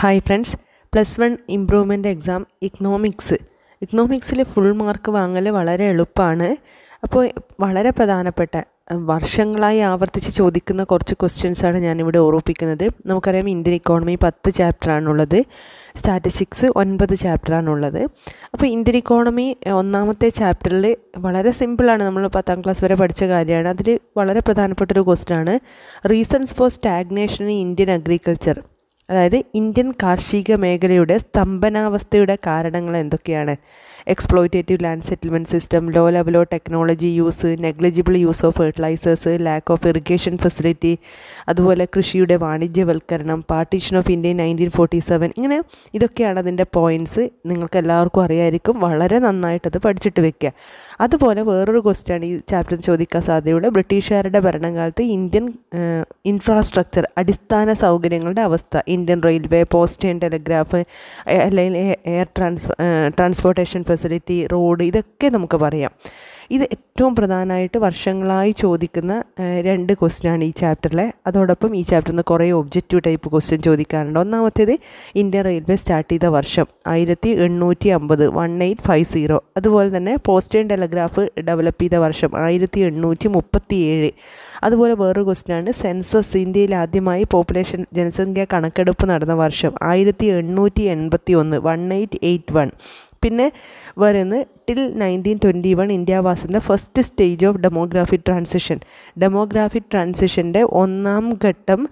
Hi friends plus one improvement exam economics ഇക്കണോമിക്സിൽ full mark വാങ്ങൽ വളരെ എളുപ്പമാണ് അപ്പോൾ വളരെ പ്രധാനപ്പെട്ട വർഷങ്ങളായി ആവർത്തിച്ച് ചോദിക്കുന്ന കുറച്ച് ക്വസ്റ്റ്യൻസാണ് ഞാനിവിടെ ഓർമ്മിപ്പിക്കുന്നത്. നമുക്കറിയാം ഇന്ത്യൻ ഇക്കോണമി പത്ത് ചാപ്റ്ററാണുള്ളത് സ്റ്റാറ്റിസ്റ്റിക്സ് ഒൻപത് ചാപ്റ്ററാണുള്ളത് അപ്പോൾ ഇന്ത്യൻ ഇക്കോണമി ഒന്നാമത്തെ ചാപ്റ്ററിൽ വളരെ സിമ്പിളാണ് നമ്മൾ പത്താം ക്ലാസ് വരെ പഠിച്ച കാര്യമാണ്. അതിൽ വളരെ പ്രധാനപ്പെട്ട ഒരു പ്രധാനപ്പെട്ടൊരു ക്വസ്റ്റ്യനാണ് reasons for stagnation in Indian agriculture അതായത് ഇന്ത്യൻ കാർഷിക മേഖലയുടെ സ്തംഭനാവസ്ഥയുടെ കാരണങ്ങൾ എന്തൊക്കെയാണ്? Exploitative land settlement system low level technology use negligible use of fertilisers lack of irrigation facility അതുപോലെ കൃഷിയുടെ വാണിജ്യവൽക്കരണം partition of India nineteen forty seven ഇങ്ങനെ ഇതൊക്കെയാണ് അതിന്റെ പോയിന്റ്സ് നിങ്ങൾക്ക് എല്ലാവർക്കും അറിയായിരിക്കും വളരെ നന്നായിട്ടത് പഠിച്ചിട്ട് വെക്കുക അതുപോലെ വേറൊരു ക്വസ്റ്റ്യാണ് ഈ ചാപ്റ്റർ ചോദിക്കാൻ സാധ്യതയുള്ള ബ്രിട്ടീഷുകാരുടെ ഭരണകാലത്ത് ഇന്ത്യൻ ഇൻഫ്രാസ്ട്രക്ചർ അടിസ്ഥാന സൗകര്യങ്ങളുടെ അവസ്ഥ Indian railway post and telegraph അല്ലെങ്കിൽ air trans transportation facility road ഇതൊക്കെ നമുക്ക് പറയാം. ഇത് ഏറ്റവും പ്രധാനമായിട്ട് വർഷങ്ങളായി ചോദിക്കുന്ന രണ്ട് ക്വസ്റ്റ്യനാണ് ഈ ചാപ്റ്ററിലെ അതോടൊപ്പം ഈ ചാപ്റ്ററിൽ നിന്ന് കുറേ ഒബ്ജക്റ്റീവ് ടൈപ്പ് ക്വസ്റ്റ്യൻ ചോദിക്കാറുണ്ട്. ഒന്നാമത്തേത് ഇന്ത്യൻ റെയിൽവേ സ്റ്റാർട്ട് ചെയ്ത വർഷം ആയിരത്തി എണ്ണൂറ്റി അമ്പത് വൺ എയ്റ്റ് ഫൈവ് സീറോ അതുപോലെ തന്നെ പോസ്റ്റേൺ ടെലഗ്രാഫ് ഡെവലപ്പ് ചെയ്ത വർഷം ആയിരത്തി എണ്ണൂറ്റി മുപ്പത്തി ഏഴ് അതുപോലെ വേറൊരു ക്വസ്റ്റ്യനാണ് സെൻസസ് ഇന്ത്യയിൽ ആദ്യമായി പോപ്പുലേഷൻ ജനസംഖ്യ കണക്കെടുപ്പ് നടന്ന വർഷം ആയിരത്തി എണ്ണൂറ്റി എൺപത്തി ഒന്ന് വൺ എയ്റ്റ് എയ്റ്റ് വൺ പിന്നെ വരുന്ന till nineteen twenty one India was in the first stage of demography transition demography ട്രാൻസിഷന്റെ ഒന്നാം ഘട്ടം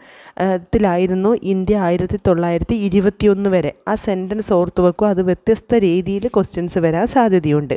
ത്തിലായിരുന്നു ഇന്ത്യ ആയിരത്തി തൊള്ളായിരത്തി ഇരുപത്തിയൊന്ന് വരെ. ആ സെന്റൻസ് ഓർത്തു വെക്കുക അത് വ്യത്യസ്ത രീതിയിൽ ക്വസ്റ്റ്യൻസ് വരാൻ സാധ്യതയുണ്ട്.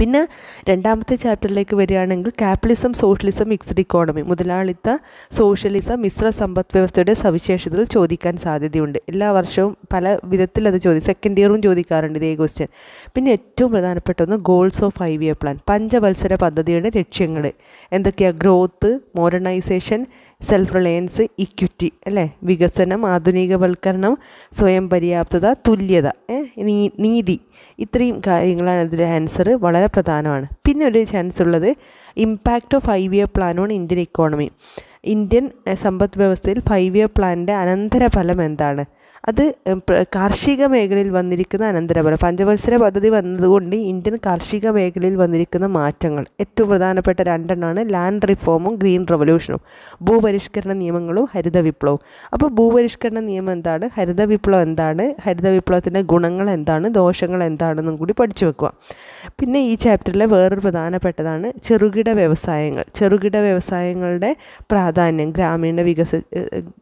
പിന്നെ രണ്ടാമത്തെ ചാപ്റ്ററിലേക്ക് വരികയാണെങ്കിൽ ക്യാപിറ്റലിസം സോഷ്യലിസം മിക്സ്ഡ് ഇക്കോണമി മുതലാളിത്ത സോഷ്യലിസം മിശ്ര സമ്പദ് വ്യവസ്ഥയുടെ സവിശേഷതകൾ ചോദിക്കാൻ സാധ്യതയുണ്ട്. എല്ലാ വർഷവും പല വിധത്തിൽ അത് ചോദിക്കും സെക്കൻഡ് ഇയറും ചോദിക്കാറുണ്ട് ഇതേ ക്വസ്റ്റ്യൻ പിന്നെ ഏറ്റവും പ്രധാനപ്പെട്ട ഒന്ന് goals of five year plan പഞ്ചവത്സര പദ്ധതിയുടെ ലക്ഷ്യങ്ങൾ എന്തൊക്കെയാണ് growth modernisation self reliance equity അല്ലേ? വികസനം ആധുനികവൽക്കരണം സ്വയം പര്യാപ്തത തുല്യത നീതി. ഇത്രയും കാര്യങ്ങളാണ് ഇതിന്റെ ആൻസർ വളരെ പ്രധാനമാണ്. പിന്നെ ഒരു ചാൻസ് ഉള്ളത് impact of five year plan on Indian economy Indian സമ്പദ് വ്യവസ്ഥയിൽ ഫൈവ് ഇയർ പ്ലാനിന്റെ അനന്തരഫലം എന്താണ്? അത് കാർഷിക മേഖലയിൽ വന്നിരിക്കുന്ന അനന്തരഫലം. പഞ്ചവത്സര പദ്ധതി വന്നതുകൊണ്ട് ഇന്ത്യൻ കാർഷിക മേഖലയിൽ വന്നിരിക്കുന്ന മാറ്റങ്ങൾ. ഏറ്റവും പ്രധാനപ്പെട്ട രണ്ടെണ്ണമാണ് ലാൻഡ് റിഫോമും ഗ്രീൻ റവല്യൂഷനും ഭൂപരിഷ്കരണ നിയമങ്ങളും ഹരിത വിപ്ലവവും. അപ്പോൾ ഭൂപരിഷ്കരണ നിയമം എന്താണ്? ഹരിത വിപ്ലവം എന്താണ്? ഹരിത വിപ്ലവത്തിന്റെ ഗുണങ്ങൾ എന്താണ്? ദോഷങ്ങൾ എന്താണെന്നും കൂടി പഠിച്ചു വെക്കുക. പിന്നെ ഈ ചാപ്റ്ററിലെ വേറൊരു പ്രധാനപ്പെട്ടതാണ് ചെറുകിട വ്യവസായങ്ങൾ. ചെറുകിട വ്യവസായങ്ങളുടെ പ്രാധാന്യം ഗ്രാമീണ വികസ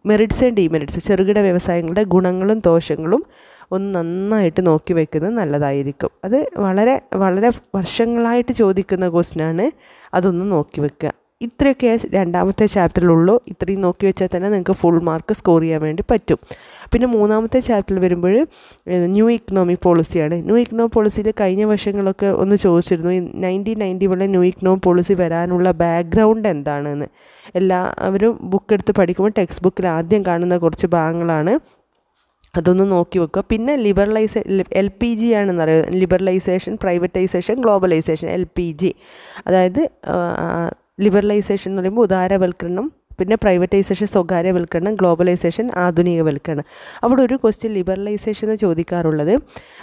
മെറിറ്റ്സ് ആൻഡ് ഡിമെറിറ്റ്സ് ചെറുകിട വ്യവസായങ്ങളുടെ ഗുണങ്ങളും ദോഷങ്ങളും ഒന്ന് നന്നായിട്ട് നോക്കി വെക്കുന്നത് നല്ലതായിരിക്കും. അത് വളരെ വളരെ വർഷങ്ങളായിട്ട് ചോദിക്കുന്ന ക്വസ്റ്റ്യനാണ് അതൊന്ന് നോക്കി വെക്കുക. ഇത്രയൊക്കെ രണ്ടാമത്തെ ചാപ്റ്ററിലുള്ളൂ ഇത്രയും നോക്കി വെച്ചാൽ തന്നെ നിങ്ങൾക്ക് ഫുൾ മാർക്ക് സ്കോർ ചെയ്യാൻ വേണ്ടി പറ്റും. പിന്നെ മൂന്നാമത്തെ ചാപ്റ്ററിൽ വരുമ്പോൾ ന്യൂ ഇക്കണോമിക് പോളിസിയാണ് ന്യൂ ഇക്കണോമിക് പോളിസിയിൽ കഴിഞ്ഞ വർഷങ്ങളൊക്കെ ഒന്ന് ചോദിച്ചിരുന്നു നയന്റീൻ നയന്റി വണ്ണിൽ ന്യൂ ഇക്കണോമിക് പോളിസി വരാനുള്ള ബാക്ക്ഗ്രൗണ്ട് എന്താണെന്ന്. എല്ലാവരും ബുക്ക് എടുത്ത് പഠിക്കുമ്പോൾ ടെക്സ്റ്റ് ബുക്കിൽ ആദ്യം കാണുന്ന കുറച്ച് ഭാഗങ്ങളാണ്. അതൊന്ന് നോക്കി വെക്കുക. പിന്നെ ലിബറലൈസേ എൽ പി ജി ആണെന്ന് പറയുന്നത്. Liberalisation privatisation globalisation L P G അതായത് ലിബറലൈസേഷൻ എന്ന് പറയുമ്പോൾ ഉദാരവൽക്കരണം പിന്നെ പ്രൈവറ്റൈസേഷൻ സ്വകാര്യവൽക്കരണം ഗ്ലോബലൈസേഷൻ ആധുനികവൽക്കരണം. അവിടെ ഒരു ക്വസ്റ്റ്യൻ ലിബറലൈസേഷൻ എന്ന് ചോദിക്കാറുള്ളത്.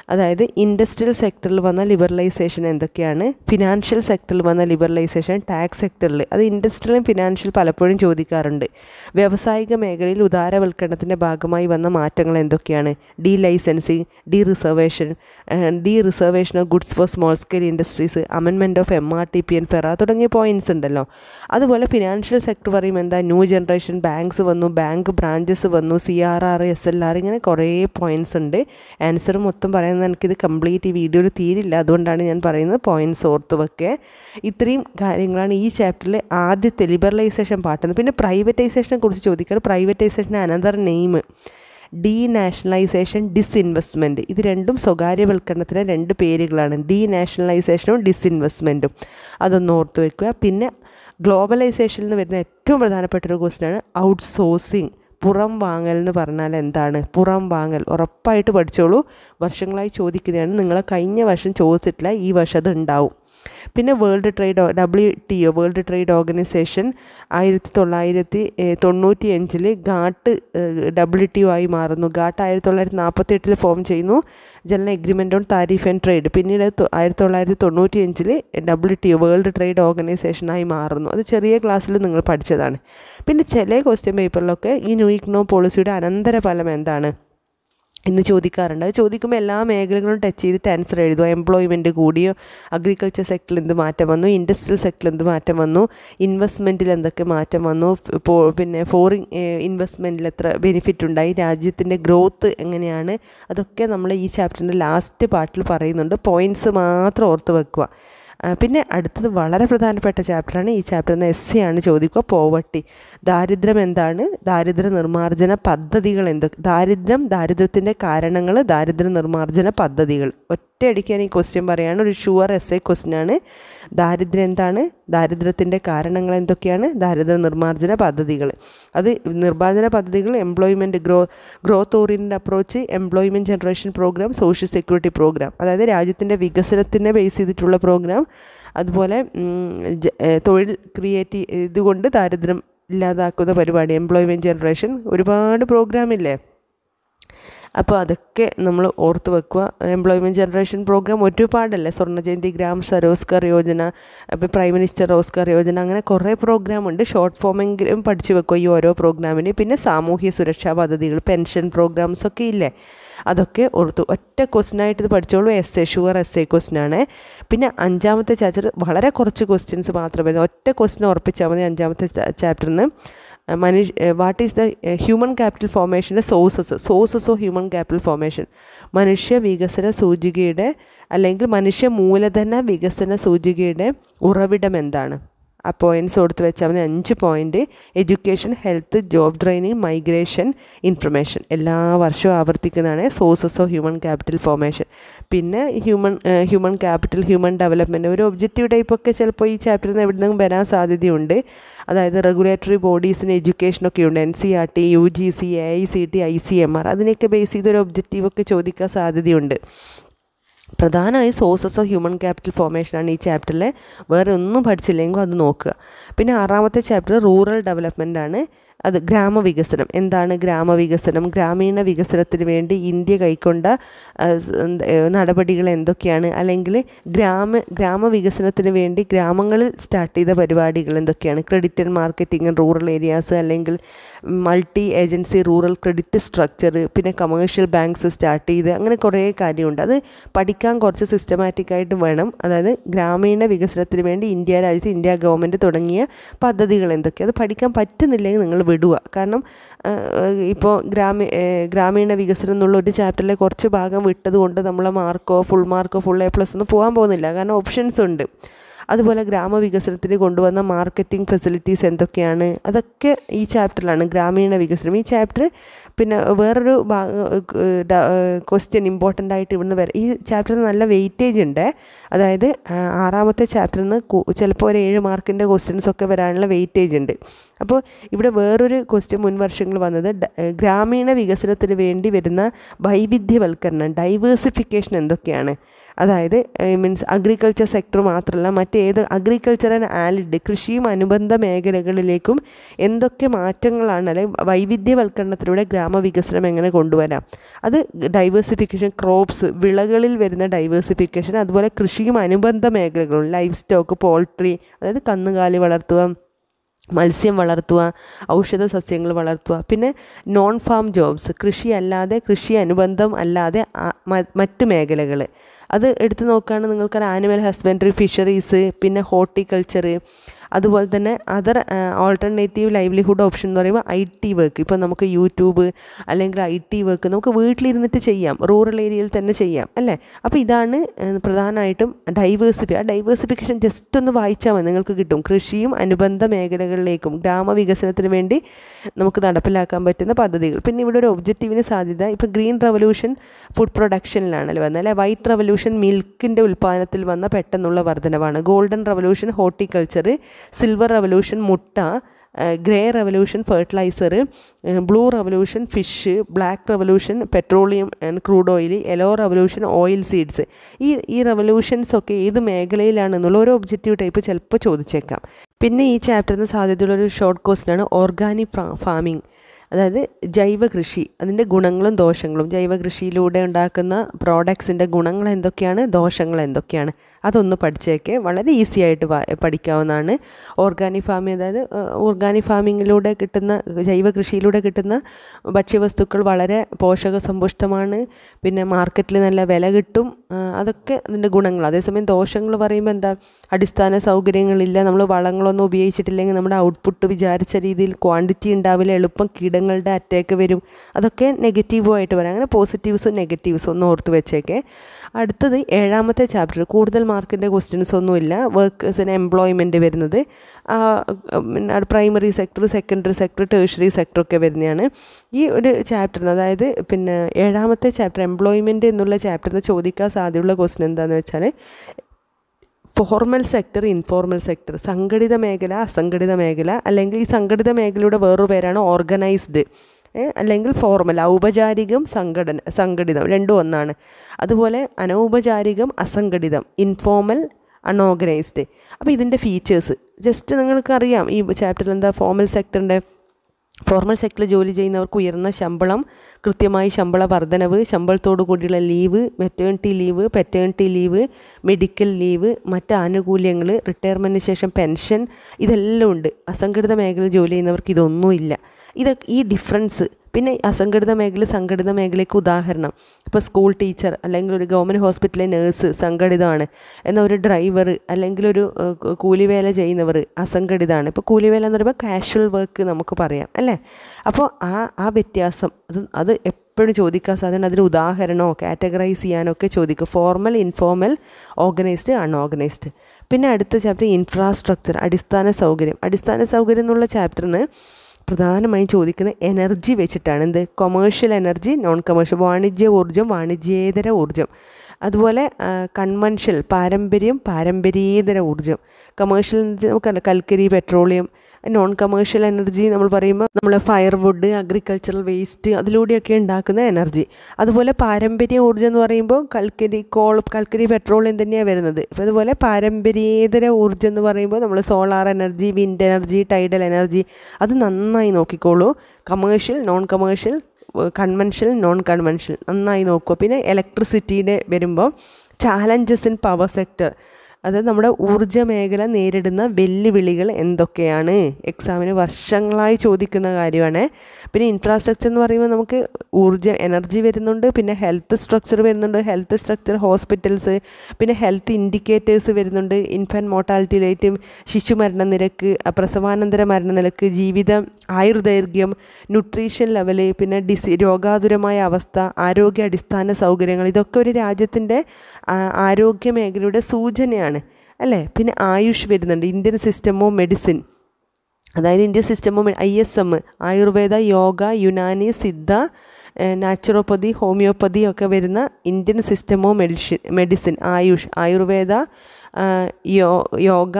അതായത് ഇൻഡസ്ട്രിയൽ സെക്ടറിൽ വന്ന ലിബറലൈസേഷൻ എന്തൊക്കെയാണ്? ഫിനാൻഷ്യൽ സെക്ടറിൽ വന്ന ലിബറലൈസേഷൻ ടാക്സ് സെക്ടറിൽ അത് ഇൻഡസ്ട്രിയലും ഫിനാൻഷ്യൽ പലപ്പോഴും ചോദിക്കാറുണ്ട്. വ്യാവസായിക മേഖലയിൽ ഉദാരവൽക്കരണത്തിന്റെ ഭാഗമായി വന്ന മാറ്റങ്ങൾ എന്തൊക്കെയാണ്? De licensing de reservation de reservation of goods for small scale industries അമെൻമെന്റ് of M R T P N FERA തുടങ്ങിയ പോയിന്റ്സ് ഉണ്ടല്ലോ. അതുപോലെ ഫിനാൻഷ്യൽ സെക്ടർ പറയുമ്പോൾ എന്താ ന്യൂ ജനറേഷൻ ബാങ്ക്സ് വന്നു ബാങ്ക് ബ്രാഞ്ചസ് വന്നു C R R S L R ഇങ്ങനെ കുറേ points ഉണ്ട്. ആൻസർ മൊത്തം പറയുന്നത് എനിക്കിത് കംപ്ലീറ്റ് ഈ വീഡിയോയിൽ തീരില്ല. അതുകൊണ്ടാണ് ഞാൻ പറയുന്നത് പോയിന്റ്സ് ഓർത്ത് വെക്കുക ഇത്രയും കാര്യങ്ങളാണ് ഈ ചാപ്റ്ററിൽ ആദ്യത്തെ ലിബറലൈസേഷൻ പാട്ടുന്നത് പിന്നെ പ്രൈവറ്റൈസേഷനെ കുറിച്ച് ചോദിക്കാറ്. Privatisation another name denationalisation disinvestment ഇത് രണ്ടും സ്വകാര്യവൽക്കരണത്തിന്റെ രണ്ട് പേരുകളാണ്. ഡീ നാഷണലൈസേഷനും ഡിസ്ഇൻവെസ്റ്റ്മെന്റും അതൊന്ന് ഓർത്ത് വെക്കുക. പിന്നെ ഗ്ലോബലൈസേഷനിൽ നിന്ന് വരുന്ന ഏറ്റവും പ്രധാനപ്പെട്ട ഒരു ക്വസ്റ്റ്യനാണ് ഔട്ട്സോഴ്സിങ് പുറം വാങ്ങൽ എന്ന് പറഞ്ഞാൽ എന്താണ്? പുറം വാങ്ങൽ. ഉറപ്പായിട്ട് പഠിച്ചോളൂ. വർഷങ്ങളായി ചോദിക്കുന്നതാണ്. നിങ്ങളെ കഴിഞ്ഞ വർഷം ചോദിച്ചിട്ടില്ല. ഈ വർഷം അത് ഉണ്ടാവും. പിന്നെ world trade W T O world trade organisation ആയിരത്തി തൊള്ളായിരത്തി തൊണ്ണൂറ്റി അഞ്ചിൽ ഗാട്ട് ഡബ്ല്യു ടി ഒ ആയി മാറുന്നു. ഗാട്ട് ആയിരത്തി തൊള്ളായിരത്തി നാൽപ്പത്തി എട്ടിൽ ഫോം ചെയ്യുന്നു. General agreement on tariff and trade പിന്നീട് ആയിരത്തി തൊള്ളായിരത്തി തൊണ്ണൂറ്റി അഞ്ചിൽ W T O world trade ഓർഗനൈസേഷനായി മാറുന്നു. അത് ചെറിയ ക്ലാസ്സിൽ നിങ്ങൾ പഠിച്ചതാണ്. പിന്നെ ചില ക്വസ്റ്റ്യൻ പേപ്പറിലൊക്കെ ഈ ന്യൂ ഇക്കണോ പോളിസിയുടെ അനന്തര ഫലം എന്താണ്? എന്ന് ചോദിക്കാറുണ്ട്. അത് ചോദിക്കുമ്പോൾ എല്ലാ മേഖലകളും ടച്ച് ചെയ്തിട്ട് ആൻസർ എഴുതുക. എംപ്ലോയ്മെന്റ് കൂടിയോ അഗ്രികൾച്ചർ സെക്ടറിൽ എന്ത് മാറ്റം വന്നു? ഇൻഡസ്ട്രിയൽ സെക്ടറിൽ എന്ത് മാറ്റം വന്നു? ഇൻവെസ്റ്റ്മെന്റിൽ എന്തൊക്കെ മാറ്റം വന്നു? പിന്നെ ഫോറിൻ ഇൻവെസ്റ്റ്മെന്റിൽ എത്ര ബെനിഫിറ്റ് ഉണ്ടായി? രാജ്യത്തിന്റെ ഗ്രോത്ത് എങ്ങനെയാണ്? അതൊക്കെ നമ്മൾ ഈ ചാപ്റ്ററിന്റെ ലാസ്റ്റ് പാർട്ടിൽ പറയുന്നുണ്ട്. പോയിന്റ്സ് മാത്രം ഓർത്ത് വെക്കുക. പിന്നെ അടുത്തത് വളരെ പ്രധാനപ്പെട്ട ചാപ്റ്ററാണ് ഈ ചാപ്റ്റർ എന്ന എസ് ആണ് ചോദിക്കുക. പോവട്ടി. ദാരിദ്ര്യം എന്താണ്? ദാരിദ്ര്യ നിർമ്മാർജന പദ്ധതികൾ എന്തൊക്കെ? ദാരിദ്ര്യം ദാരിദ്ര്യത്തിന്റെ കാരണങ്ങൾ ദാരിദ്ര്യ നിർമ്മാർജന പദ്ധതികൾ. ഒറ്റയടിക്ക് ഈ ക്വസ്റ്റ്യൻ പറയുകയാണ് ഒരു ഷുവർ എസ് എ ക്വസ്റ്റ്യൻ ആണ്. ദാരിദ്ര്യം എന്താണ്? ദാരിദ്ര്യത്തിന്റെ കാരണങ്ങൾ എന്തൊക്കെയാണ്? ദാരിദ്ര്യ നിർമ്മാർജന പദ്ധതികൾ. അത് നിർമ്മാർജന പദ്ധതികൾ employment grow growth oriented approach employment generation programme social security programme അതായത് രാജ്യത്തിന്റെ വികസനത്തിനെ ബേസ് ചെയ്തിട്ടുള്ള പ്രോഗ്രാം അതുപോലെ തൊഴിൽ ക്രിയേറ്റ് ഇതുകൊണ്ട് ദാരിദ്ര്യം ഇല്ലാതാക്കുന്ന പരിപാടി എംപ്ലോയ്മെന്റ് ജനറേഷൻ ഒരുപാട് പ്രോഗ്രാമില്ലേ അപ്പോൾ അതൊക്കെ നമ്മൾ ഓർത്ത് വെക്കുക. എംപ്ലോയ്മെന്റ് ജനറേഷൻ പ്രോഗ്രാം ഒരുപാടല്ലേ? സ്വർണജയന്തി ഗ്രാം സരോസ്കർ യോജന അപ്പോൾ പ്രൈം മിനിസ്റ്റർ റോസ്കർ യോജന അങ്ങനെ കുറേ പ്രോഗ്രാം ഉണ്ട്. ഷോർട്ട് ഫോമെങ്കിലും പഠിച്ചു വെക്കുക ഈ ഓരോ പ്രോഗ്രാമിന് പിന്നെ സാമൂഹ്യ സുരക്ഷാ പദ്ധതികൾ പെൻഷൻ പ്രോഗ്രാംസ് ഒക്കെ ഇല്ലേ? അതൊക്കെ ഓർത്തു. ഒറ്റ ക്വസ്റ്റ്യനായിട്ട് ഇത് പഠിച്ചോളൂ. S A sure S A ക്വസ്റ്റ്യനാണ് പിന്നെ അഞ്ചാമത്തെ ചാപ്റ്റർ വളരെ കുറച്ച് ക്വസ്റ്റ്യൻസ് മാത്രമേ വരുന്നത് ഒറ്റ ക്വസ്റ്റ്യൻ ഉറപ്പിച്ചാൽ മതി അഞ്ചാമത്തെ ചാപ്റ്ററിൽ നിന്ന് മനുഷ്യ what is the human capital ഫോർമേഷന്റെ sources sources of human capital formation മനുഷ്യ വികസന സൂചികയുടെ അല്ലെങ്കിൽ മനുഷ്യ മൂലധന വികസന സൂചികയുടെ ഉറവിടം എന്താണ്? ആ പോയിന്റ്സ് കൊടുത്ത് വെച്ചാൽ മതി. അഞ്ച് point education health job training migration information എല്ലാ വർഷവും ആവർത്തിക്കുന്നതാണ് sources of human capital formation പിന്നെ human human capital human development ഒരു ഒബ്ജക്റ്റീവ് ടൈപ്പൊക്കെ ചിലപ്പോൾ ഈ ചാപ്റ്ററിൽ നിന്ന് എവിടെ നിന്നും വരാൻ സാധ്യതയുണ്ട്. അതായത് റെഗുലേറ്ററി ബോഡീസിന് എഡ്യൂക്കേഷനൊക്കെ ഉണ്ട്. N C R T U G C A I C T I C M R അതിനെയൊക്കെ ബേസ് ചെയ്തൊരു ഒബ്ജക്റ്റീവൊക്കെ ചോദിക്കാൻ സാധ്യതയുണ്ട്. പ്രധാനമായി സോഴ്സസ് ഓഫ് ഹ്യൂമൻ ക്യാപിറ്റൽ ഫോർമേഷനാണ് ഈ ചാപ്റ്ററിൽ വേറെ ഒന്നും പഠിച്ചില്ലെങ്കിൽ അത് നോക്കുക. പിന്നെ ആറാമത്തെ ചാപ്റ്റർ റൂറൽ ഡെവലപ്മെന്റ് ആണ്. അത് ഗ്രാമവികസനം. എന്താണ് ഗ്രാമവികസനം? ഗ്രാമീണ വികസനത്തിന് വേണ്ടി ഇന്ത്യ കൈക്കൊണ്ട നടപടികൾ എന്തൊക്കെയാണ്? അല്ലെങ്കിൽ ഗ്രാമ ഗ്രാമവികസനത്തിന് വേണ്ടി ഗ്രാമങ്ങളിൽ സ്റ്റാർട്ട് ചെയ്ത പരിപാടികൾ എന്തൊക്കെയാണ്? Credit and marketing rural areas അല്ലെങ്കിൽ multi agency rural credit structure പിന്നെ കമേഴ്ഷ്യൽ ബാങ്ക്സ് സ്റ്റാർട്ട് ചെയ്ത് അങ്ങനെ കുറേ കാര്യമുണ്ട്. അത് പഠിക്കാൻ കുറച്ച് സിസ്റ്റമാറ്റിക്കായിട്ട് വേണം. അതായത് ഗ്രാമീണ വികസനത്തിന് വേണ്ടി ഇന്ത്യ രാജ്യത്ത് ഇന്ത്യ ഗവൺമെന്റ് തുടങ്ങിയ പദ്ധതികൾ എന്തൊക്കെ? അത് പഠിക്കാൻ പറ്റുന്നില്ലെങ്കിൽ നിങ്ങൾ വിടുക. കാരണം ഇപ്പോൾ ഗ്രാമീ ഗ്രാമീണ വികസനം എന്നുള്ള ഒരു ചാപ്റ്ററിലെ കുറച്ച് ഭാഗം വിട്ടത് കൊണ്ട് നമ്മളെ മാർക്കോ ഫുൾ മാർക്കോ ഫുൾ എ പ്ലസ് ഒന്നും പോകാൻ പോകുന്നില്ല. കാരണം ഓപ്ഷൻസ് ഉണ്ട്. അതുപോലെ ഗ്രാമവികസനത്തിന് കൊണ്ടുവന്ന മാർക്കറ്റിംഗ് ഫെസിലിറ്റീസ് എന്തൊക്കെയാണ്? അതൊക്കെ ഈ ചാപ്റ്ററിലാണ് ഗ്രാമീണ വികസനം. ഈ ചാപ്റ്റർ പിന്നെ വേറൊരു ക്വസ്റ്റ്യൻ ഇമ്പോർട്ടന്റ് ആയിട്ട് ഇവിടുന്ന് വരെ ഈ ചാപ്റ്ററിന് നല്ല വെയിറ്റേജ് ഉണ്ട്. അതായത് ആറാമത്തെ ചാപ്റ്ററിൽ നിന്ന് ചിലപ്പോൾ ഒരു ഏഴ് മാർക്കിന്റെ ക്വസ്റ്റ്യൻസ് ഒക്കെ വരാനുള്ള വെയിറ്റേജ് ഉണ്ട്. അപ്പോൾ ഇവിടെ വേറൊരു ക്വസ്റ്റ്യൻ മുൻവർഷങ്ങൾ വന്നത് ഗ്രാമീണ വികസനത്തിന് വേണ്ടി വരുന്ന വൈവിധ്യവൽക്കരണം ഡൈവേഴ്സിഫിക്കേഷൻ എന്തൊക്കെയാണ്? അതായത് മീൻസ് അഗ്രികൾച്ചർ സെക്ടർ മാത്രമല്ല മറ്റേത് അഗ്രികൾച്ചർ ആൻഡ് ആലിഡ് കൃഷിയും അനുബന്ധ മേഖലകളിലേക്കും എന്തൊക്കെ മാറ്റങ്ങളാണ് അല്ലെങ്കിൽ വൈവിധ്യവൽക്കരണത്തിലൂടെ ഗ്രാമവികസനം എങ്ങനെ കൊണ്ടുവരാം? അത് ഡൈവേഴ്സിഫിക്കേഷൻ ക്രോപ്സ് വിളകളിൽ വരുന്ന ഡൈവേഴ്സിഫിക്കേഷൻ അതുപോലെ കൃഷിയും അനുബന്ധ മേഖലകളും ലൈഫ് സ്റ്റോക്ക് പോൾട്രി അതായത് കന്നുകാലി വളർത്തുക മത്സ്യം വളർത്തുക ഔഷധ സസ്യങ്ങൾ വളർത്തുക. പിന്നെ നോൺ ഫാം ജോബ്സ് കൃഷി അല്ലാതെ കൃഷി അനുബന്ധം അല്ലാതെ മറ്റ് മേഖലകൾ അത് എടുത്തു നോക്കുകയാണെങ്കിൽ നിങ്ങൾക്ക് ആനിമൽ ഹസ്ബൻഡറി ഫിഷറീസ് പിന്നെ ഹോർട്ടിക്കൾച്ചർ അതുപോലെ തന്നെ അതർ ഓൾട്ടർനേറ്റീവ് ലൈവ്ലിഹുഡ് ഓപ്ഷൻ എന്ന് പറയുമ്പോൾ ഐ ടി വർക്ക് ഇപ്പോൾ നമുക്ക് യൂട്യൂബ് അല്ലെങ്കിൽ ഐ ടി വർക്ക് നമുക്ക് വീട്ടിലിരുന്നിട്ട് ചെയ്യാം. റൂറൽ ഏരിയയിൽ തന്നെ ചെയ്യാം. അല്ലേ? അപ്പോൾ ഇതാണ് പ്രധാനമായിട്ടും ഡൈവേഴ്സിഫി ആ ഡൈവേഴ്സിഫിക്കേഷൻ ജസ്റ്റ് ഒന്ന് വായിച്ചാൽ മതി. നിങ്ങൾക്ക് കിട്ടും. കൃഷിയും അനുബന്ധ മേഖലകളിലേക്കും ഗ്രാമവികസനത്തിന് വേണ്ടി നമുക്ക് നടപ്പിലാക്കാൻ പറ്റുന്ന പദ്ധതികൾ. പിന്നെ ഇവിടെ ഒരു ഒബ്ജക്റ്റീവിന് സാധ്യത. ഇപ്പോൾ ഗ്രീൻ റവല്യൂഷൻ ഫുഡ് പ്രൊഡക്ഷനിലാണല്ലോ വന്നത് അല്ലെ? വൈറ്റ് റവല്യൂഷൻ മിൽക്കിന്റെ ഉൽപ്പാദനത്തിൽ വന്ന പെട്ടെന്നുള്ള വർധനവാണ്. Golden revolution horticulture silver revolution മുട്ട grey revolution fertiliser blue revolution fish black revolution petroleum and crude oil yellow revolution oil seeds ഈ ഈ റെവല്യൂഷൻസ് ഒക്കെ ഏത് മേഖലയിലാണെന്നുള്ള ഒരു ഒബ്ജക്റ്റീവ് ടൈപ്പ് ചിലപ്പോൾ ചോദിച്ചേക്കാം. പിന്നെ ഈ ചാപ്റ്ററിന് സാധ്യതയുള്ള ഒരു ഷോർട്ട് കോസ്റ്റിനാണ് ഓർഗാനിക് ഫാമിംഗ് അതായത് ജൈവ കൃഷി അതിന്റെ ഗുണങ്ങളും ദോഷങ്ങളും. ജൈവ കൃഷിയിലൂടെ ഉണ്ടാക്കുന്ന പ്രോഡക്ട്സിന്റെ ഗുണങ്ങൾ എന്തൊക്കെയാണ് ദോഷങ്ങൾ എന്തൊക്കെയാണ് അതൊന്ന് പഠിച്ചേക്കെ വളരെ ഈസി ആയിട്ട് പഠിക്കാവുന്നതാണ്. ഓർഗാനിക് ഫാമിംഗ് അതായത് ഓർഗാനിക് ഫാമിങ്ങിലൂടെ കിട്ടുന്ന ജൈവ കൃഷിയിലൂടെ കിട്ടുന്ന ഭക്ഷ്യവസ്തുക്കൾ വളരെ പോഷക സമ്പുഷ്ടമാണ് പിന്നെ മാർക്കറ്റിൽ നല്ല വില കിട്ടും. അതൊക്കെ അതിന്റെ ഗുണങ്ങൾ. അതേസമയം ദോഷങ്ങൾ പറയുമ്പോൾ എന്താ അടിസ്ഥാന സൗകര്യങ്ങളില്ല. നമ്മൾ വളങ്ങളൊന്നും ഉപയോഗിച്ചിട്ടില്ലെങ്കിൽ നമ്മുടെ ഔട്ട്പുട്ട് വിചാരിച്ച രീതിയിൽ ക്വാണ്ടിറ്റി ഉണ്ടാവില്ല. എളുപ്പം കീടങ്ങളുടെ അറ്റാക്ക് വരും. അതൊക്കെ നെഗറ്റീവുമായിട്ട് വരാം. അങ്ങനെ പോസിറ്റീവ്സും നെഗറ്റീവ്സും ഒന്നും ഓർത്ത് വെച്ചേക്കെ. അടുത്തത് ഏഴാമത്തെ ചാപ്റ്റർ കൂടുതൽ മാർക്കിന്റെ ക്വസ്റ്റ്യൻസ് ഒന്നുമില്ല വർക്കേഴ്സിന് എംപ്ലോയ്മെന്റ് വരുന്നത്. Primary sector secondary sector tertiary sector ഒക്കെ വരുന്നതാണ്. ഈ ഒരു ചാപ്റ്ററിന് അതായത് പിന്നെ ഏഴാമത്തെ ചാപ്റ്റർ എംപ്ലോയ്മെന്റ് എന്നുള്ള ചാപ്റ്ററിന് ചോദിക്കാൻ സാധ്യതയുള്ള ക്വസ്റ്റ്യൻ എന്താണെന്ന് വെച്ചാൽ ഫോർമൽ സെക്ടർ ഇൻഫോർമൽ സെക്ടർ സംഘടിത മേഖല അസംഘടിത മേഖല. അല്ലെങ്കിൽ ഈ സംഘടിത മേഖലയുടെ വേറൊരു പേരാണ് ഓർഗനൈസ്ഡ് അല്ലെങ്കിൽ ഫോർമൽ ഔപചാരികം സംഘടന സംഘടിതം രണ്ടും ഒന്നാണ്. അതുപോലെ അനൗപചാരികം അസംഘടിതം ഇൻഫോർമൽ അൺഓർഗനൈസ്ഡ് അപ്പോൾ ഇതിന്റെ ഫീച്ചേഴ്സ് ജസ്റ്റ് നിങ്ങൾക്കറിയാം ഈ ചാപ്റ്ററിൽ എന്താ ഫോർമൽ സെക്ടറിന്റെ ഫോർമൽ സെക്ടറിൽ ജോലി ചെയ്യുന്നവർക്ക് ഉയർന്ന ശമ്പളം കൃത്യമായി ശമ്പള വർധനവ് ശമ്പളത്തോടു കൂടിയുള്ള leave maternity leave paternity leave medical leave മറ്റ് ആനുകൂല്യങ്ങൾ റിട്ടയർമെന്റിന് ശേഷം പെൻഷൻ ഇതെല്ലാം ഉണ്ട്. അസംഘടിത മേഖലയിൽ ജോലി ചെയ്യുന്നവർക്ക് ഇതൊന്നുമില്ല. ഇതൊക്കെ ഈ ഡിഫറൻസ് പിന്നെ അസംഘടിത മേഖല സംഘടിത മേഖലയ്ക്ക് ഉദാഹരണം. ഇപ്പോൾ സ്കൂൾ ടീച്ചർ അല്ലെങ്കിൽ ഒരു ഗവൺമെന്റ് ഹോസ്പിറ്റലിലെ നേഴ്സ് സംഘടിതമാണ്. എന്നാൽ ഒരു ഡ്രൈവർ അല്ലെങ്കിൽ ഒരു കൂലിവേല ചെയ്യുന്നവർ അസംഘടിതമാണ്. ഇപ്പോൾ കൂലിവേല എന്ന് പറയുമ്പോൾ കാഷ്വൽ വർക്ക് നമുക്ക് പറയാം അല്ലേ? അപ്പോൾ ആ ആ വ്യത്യാസം അത് അത് എപ്പോഴും ചോദിക്കാൻ സാധ്യത അതിന് ഉദാഹരണമോ കാറ്റഗറൈസ് ചെയ്യാനോ ഒക്കെ ചോദിക്കും. ഫോർമൽ ഇൻഫോർമൽ ഓർഗനൈസ്ഡ് അൺഓർഗനൈസ്ഡ് പിന്നെ അടുത്ത ചാപ്റ്റർ ഇൻഫ്രാസ്ട്രക്ചർ അടിസ്ഥാന സൗകര്യം. അടിസ്ഥാന സൗകര്യം എന്നുള്ള ചാപ്റ്ററിന് പ്രധാനമായും ചോദിക്കുന്ന എനർജി വെച്ചിട്ടാണ്. എന്ത്? കൊമേഴ്ഷ്യൽ എനർജി നോൺ കൊമേഴ്ഷ്യൽ വാണിജ്യ ഊർജം വാണിജ്യേതര ഊർജം. അതുപോലെ കൺവെൻഷ്യൽ പാരമ്പര്യം പാരമ്പര്യേതര ഊർജം. കമേഴ്ഷ്യൽ നമുക്കല്ല കൽക്കരി പെട്രോളിയം നോൺ കമേഴ്ഷ്യൽ എനർജി നമ്മൾ പറയുമ്പോൾ നമ്മൾ ഫയർവുഡ് അഗ്രികൾച്ചറൽ വേസ്റ്റ് അതിലൂടെയൊക്കെ ഉണ്ടാക്കുന്ന എനർജി അതുപോലെ പാരമ്പര്യ ഊർജം എന്ന് പറയുമ്പോൾ കൽക്കരി കോൾ കൽക്കരി പെട്രോളിയം തന്നെയാണ് വരുന്നത്. അപ്പോൾ അതുപോലെ പാരമ്പര്യേതര ഊർജം എന്ന് പറയുമ്പോൾ നമ്മൾ solar energy wind energy tidal energy അത് നന്നായി നോക്കിക്കോളൂ. Commercial non commercial conventional non conventional നന്നായി നോക്കുക. പിന്നെ ഇലക്ട്രിസിറ്റിയുടെ വരുമ്പോൾ ചാലഞ്ചസ് ഇൻ പവർ സെക്ടർ അത് നമ്മുടെ ഊർജ മേഖല നേരിടുന്ന വെല്ലുവിളികൾ എന്തൊക്കെയാണ്? എക്സാമിന് വർഷങ്ങളായി ചോദിക്കുന്ന കാര്യമാണ്. പിന്നെ ഇൻഫ്രാസ്ട്രക്ചർ എന്ന് പറയുമ്പോൾ നമുക്ക് ഊർജ എനർജി വരുന്നുണ്ട് പിന്നെ ഹെൽത്ത് സ്ട്രക്ചർ വരുന്നുണ്ട് ഹെൽത്ത് സ്ട്രക്ചർ ഹോസ്പിറ്റൽസ് പിന്നെ ഹെൽത്ത് ഇൻഡിക്കേറ്റേഴ്സ് വരുന്നുണ്ട് ഇൻഫന്റ് മോർട്ടാലിറ്റി റേറ്റും ശിശു മരണ നിരക്ക് പ്രസവാനന്തര മരണ നിരക്ക് ജീവിതം ആയുർദൈർഘ്യം ന്യൂട്രീഷൻ ലെവൽ പിന്നെ ഡിസി രോഗാതുരമായ അവസ്ഥ ആരോഗ്യ അടിസ്ഥാന സൗകര്യങ്ങൾ ഇതൊക്കെ ഒരു രാജ്യത്തിന്റെ ആരോഗ്യ മേഖലയുടെ സൂചനയാണ്. അല്ലേ? പിന്നെ ആയുഷ് വരുന്നുണ്ട് ഇന്ത്യൻ സിസ്റ്റം ഓഫ് മെഡിസിൻ അതായത് Indian system of I S M Ayurveda yoga Unani Siddha naturopathy homeopathy ഒക്കെ വരുന്ന Indian system of medicine medicine AYUSH Ayurveda yoga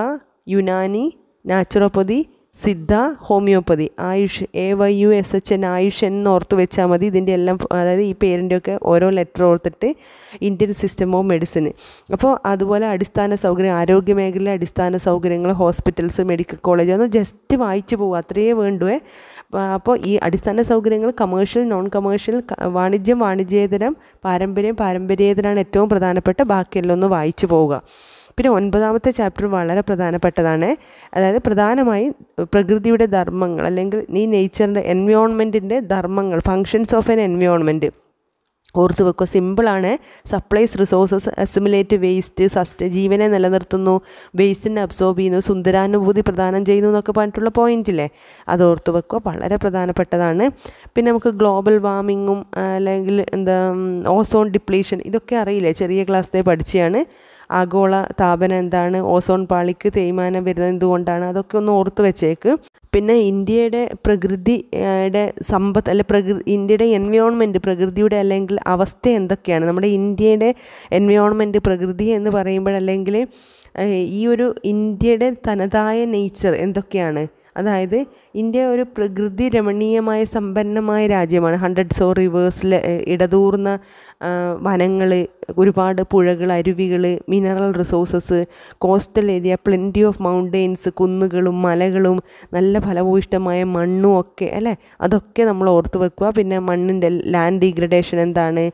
Unani naturopathy Siddha homeopathy. AYUSH A Y U S H AYUSH Ayush എന്ന് ഓർത്ത് വെച്ചാൽ മതി. ഇതിന്റെ എല്ലാം അതായത് ഈ പേരിന്റെയൊക്കെ ഓരോ ലെറ്റർ ഓർത്തിട്ട് ഇന്ത്യൻ സിസ്റ്റം ഓഫ് മെഡിസിൻ. അപ്പോൾ അതുപോലെ അടിസ്ഥാന സൗകര്യം ആരോഗ്യ മേഖലയിലെ അടിസ്ഥാന സൗകര്യങ്ങൾ ഹോസ്പിറ്റൽസ് മെഡിക്കൽ കോളേജ് അതൊന്ന് ജസ്റ്റ് വായിച്ചു പോകും അത്രയേ വേണ്ടുവേ അപ്പോൾ ഈ അടിസ്ഥാന സൗകര്യങ്ങൾ കമേഴ്ഷ്യൽ നോൺ കമേഴ്ഷ്യൽ വാണിജ്യം വാണിജ്യേതരം പാരമ്പര്യം പാരമ്പര്യേതരാണ് ഏറ്റവും പ്രധാനപ്പെട്ട. ബാക്കിയെല്ലാം ഒന്ന് വായിച്ചു പോവുക. പിന്നെ ഒൻപതാമത്തെ ചാപ്റ്റർ വളരെ പ്രധാനപ്പെട്ടതാണ്. അതായത് പ്രധാനമായി പ്രകൃതിയുടെ ധർമ്മങ്ങൾ അല്ലെങ്കിൽ ഈ നേച്ചറിന്റെ എൻവയോൺമെന്റിന്റെ ധർമ്മങ്ങൾ ഫങ്ഷൻസ് ഓഫ് എൻ എൻവയോൺമെന്റ് ഓർത്ത് വെക്കുക സിമ്പിളാണ് supplies resources assimilate waste sustain ജീവനെ നിലനിർത്തുന്നു വേസ്റ്റിനെ അബ്സോർബ് ചെയ്യുന്നു സുന്ദരാനുഭൂതി പ്രദാനം ചെയ്യുന്നു എന്നൊക്കെ പറഞ്ഞിട്ടുള്ള പോയിന്റില്ലേ അത് ഓർത്ത് വെക്കുക വളരെ പ്രധാനപ്പെട്ടതാണ്. പിന്നെ നമുക്ക് ഗ്ലോബൽ വാർമിങ്ങും അല്ലെങ്കിൽ എന്താ ഓസോൺ ഡിപ്ലീഷൻ ഇതൊക്കെ അറിയില്ലേ? ചെറിയ ക്ലാസ്സിലെ പഠിച്ചതാണ് ആഗോള താപനം എന്താണ്? ഓസോൺ പാളിക്ക് തേയ്മാനം വരുന്നത് എന്തുകൊണ്ടാണ്? അതൊക്കെ ഒന്ന് ഓർത്ത് വെച്ചേക്ക്. പിന്നെ ഇന്ത്യയുടെ പ്രകൃതിയുടെ സമ്പത്ത് അല്ലെ പ്രകൃതി ഇന്ത്യയുടെ എൻവയോൺമെന്റ് പ്രകൃതിയുടെ അല്ലെങ്കിൽ അവസ്ഥ എന്തൊക്കെയാണ്? നമ്മുടെ ഇന്ത്യയുടെ എൻവയോൺമെന്റ് പ്രകൃതി എന്ന് പറയുമ്പോഴല്ലെങ്കിൽ ഈ ഒരു ഇന്ത്യയുടെ തനതായ നേച്ചർ എന്തൊക്കെയാണ്? അതായത് ഇന്ത്യ ഒരു പ്രകൃതി രമണീയമായ സമ്പന്നമായ രാജ്യമാണ്. ഹൺഡ്രഡ് സോ റിവേഴ്സിൽ ഇടതൂർന്ന വനങ്ങൾ ഒരുപാട് പുഴകൾ അരുവികൾ mineral resources coastal area plenty of mountains കുന്നുകളും മലകളും നല്ല ഫലഭൂയിഷ്ടമായ മണ്ണും ഒക്കെ അല്ലേ? അതൊക്കെ നമ്മൾ ഓർത്ത് വെക്കുക. പിന്നെ മണ്ണിന്റെ ലാൻഡ് ഡീഗ്രഡേഷൻ എന്താണ്?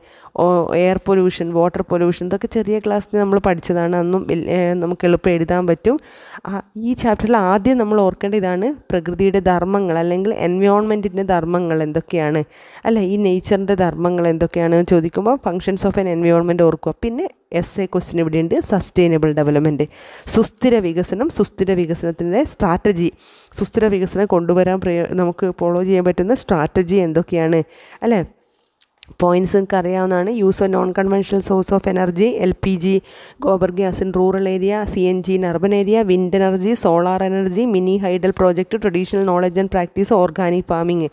എയർ പൊല്യൂഷൻ വാട്ടർ പൊല്യൂഷൻ ഇതൊക്കെ ചെറിയ ക്ലാസ്സിൽ നമ്മൾ പഠിച്ചതാണ്. അന്നും നമുക്ക് എളുപ്പം എഴുതാൻ പറ്റും. ഈ ചാപ്റ്ററിൽ ആദ്യം നമ്മൾ ഓർക്കേണ്ട ഇതാണ് പ്രകൃതിയുടെ ധർമ്മങ്ങൾ അല്ലെങ്കിൽ എൻവയോൺമെന്റിന്റെ ധർമ്മങ്ങൾ എന്തൊക്കെയാണ്? അല്ല ഈ നേച്ചറിന്റെ ധർമ്മങ്ങൾ എന്തൊക്കെയാണ് ചോദിക്കുമ്പോൾ ഫങ്ഷൻസ് ഓഫ് എൻ എൻവയോൺമെന്റ് ഓർക്കുക. പിന്നെ എസ് എ ക്വസ്റ്റ്യൻ ഇവിടെയുണ്ട്. സസ്റ്റൈനബിൾ ഡെവലപ്മെന്റ് സുസ്ഥിര വികസനം സുസ്ഥിര വികസനത്തിന്റെ സ്ട്രാറ്റജി സുസ്ഥിര വികസനം കൊണ്ടുവരാൻ പ്രയോ നമുക്ക് ഫോളോ ചെയ്യാൻ പറ്റുന്ന സ്ട്രാറ്റജി എന്തൊക്കെയാണ്? അല്ലേ? പോയിന്റ്സ് നിങ്ങൾക്ക് അറിയാവുന്നതാണ് use of non conventional source of energy L P G gobar gas in rural area C N G in urban area wind energy solar energy mini hydel project traditional knowledge and practice organic farming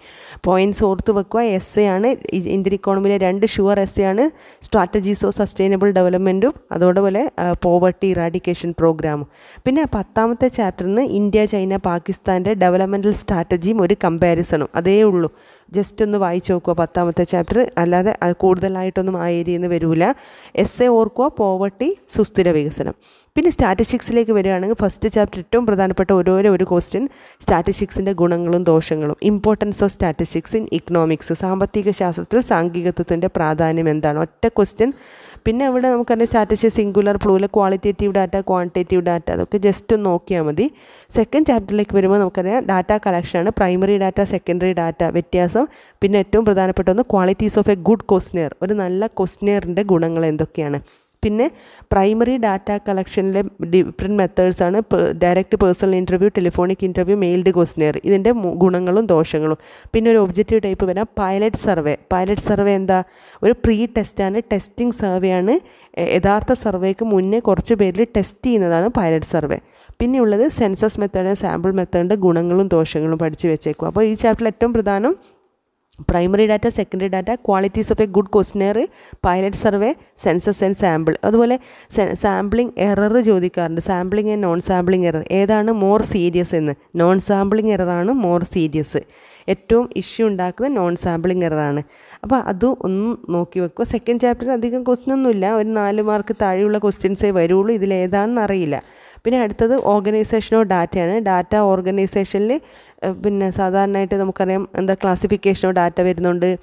points ഓർത്ത് വെക്കുക S A ആണ്. Indian ഇക്കോണമിയിലെ രണ്ട് sure S A ആണ്. Strategies of sustainable ഡെവലപ്മെന്റും അതോടുപോലെ poverty eradication പ്രോഗ്രാമും പിന്നെ പത്താമത്തെ ചാപ്റ്ററിന് ഇന്ത്യ ചൈന പാകിസ്ഥാന്റെ ഡെവലപ്മെന്റൽ സ്ട്രാറ്റജിയും ഒരു കമ്പാരിസണും അതേ ഉള്ളൂ. ജസ്റ്റ് ഒന്ന് വായിച്ച് നോക്കുക പത്താമത്തെ ചാപ്റ്റർ. അല്ലാതെ കൂടുതലായിട്ടൊന്നും ആ ഏരിയയിൽ നിന്ന് വരില്ല എസ് എ ഓർക്കുക പോവർട്ടി സുസ്ഥിര വികസനം. പിന്നെ സ്റ്റാറ്റിസ്റ്റിക്സിലേക്ക് വരികയാണെങ്കിൽ ഫസ്റ്റ് ചാപ്റ്റർ ഏറ്റവും പ്രധാനപ്പെട്ട ഓരോരോ ഒരു ക്വസ്റ്റ്യൻ സ്റ്റാറ്റിസ്റ്റിക്സിന്റെ ഗുണങ്ങളും ദോഷങ്ങളും importance of statistics in economics സാമ്പത്തിക ശാസ്ത്രത്തിൽ സാങ്കേതികത്വത്തിന്റെ പ്രാധാന്യം എന്താണ്? ഒറ്റ ക്വസ്റ്റ്യൻ പിന്നെ അവിടെ നമുക്കറിയാം statistics singular plural qualitative data quantitative data അതൊക്കെ ജസ്റ്റ് നോക്കിയാൽ മതി. സെക്കൻഡ് ചാപ്റ്ററിലേക്ക് വരുമ്പോൾ നമുക്കറിയാം ഡാറ്റ കളക്ഷനാണ് പ്രൈമറി ഡാറ്റ സെക്കൻഡറി ഡാറ്റ വ്യത്യാസം. പിന്നെ ഏറ്റവും പ്രധാനപ്പെട്ട ഒന്ന് qualities of a good questionnaire ഒരു നല്ല ക്വസ്റ്റിനെയറിന്റെ ഗുണങ്ങൾ എന്തൊക്കെയാണ്? പിന്നെ പ്രൈമറി ഡാറ്റ കളക്ഷനിലെ different മെത്തേഡ്സാണ് direct personal interview telephonic interview mailed questionnaire ഇതിന്റെ ഗുണങ്ങളും ദോഷങ്ങളും. പിന്നെ ഒരു ഒബ്ജക്റ്റീവ് ടൈപ്പ് വരാം പൈലറ്റ് സർവേ പൈലറ്റ് സർവേ എന്താ? ഒരു പ്രീ ടെസ്റ്റാണ് ടെസ്റ്റിംഗ് സർവേ ആണ്. യഥാർത്ഥ സർവേക്ക് മുന്നേ കുറച്ച് പേരിൽ ടെസ്റ്റ് ചെയ്യുന്നതാണ് പൈലറ്റ് സർവേ പിന്നെയുള്ളത് സെൻസസ് മെത്തേഡ് സാമ്പിൾ മെത്തേഡിന്റെ ഗുണങ്ങളും ദോഷങ്ങളും പഠിച്ചു വെച്ചേക്കും അപ്പോൾ ഈ ചാപ്റ്ററിൽ ഏറ്റവും പ്രധാനം primary data secondary data qualities of a good questionnaire pilot survey census and sample അതുപോലെ സാമ്പിളിംഗ് എറർ ചോദിക്കാറുണ്ട്. Sampling and non sampling error ഏതാണ് മോർ സീരിയസ് എന്ന്? നോൺ സാമ്പിളിംഗ് എററാണ് മോർ സീരിയസ് ഏറ്റവും ഇഷ്യൂ ഉണ്ടാക്കുന്നത് നോൺ സാമ്പിളിംഗ് എററാണ് അപ്പോൾ അതും ഒന്ന് നോക്കി വെക്കുക. സെക്കൻഡ് ചാപ്റ്ററിൽ അധികം ക്വസ്റ്റ്യൻ ഒന്നുമില്ല ഒരു നാല് മാർക്ക് താഴെയുള്ള ക്വസ്റ്റ്യൻസേ വരുള്ളൂ. ഇതിലേതാണെന്ന് അറിയില്ല. പിന്നെ അടുത്തത് ഓർഗനൈസേഷൻ ഓഫ് ഡാറ്റയാണ് ഡാറ്റ ഓർഗനൈസേഷനിൽ പിന്നെ സാധാരണയായിട്ട് നമുക്കറിയാം എന്താ ക്ലാസിഫിക്കേഷനോ ഡാറ്റ വരുന്നുണ്ട്.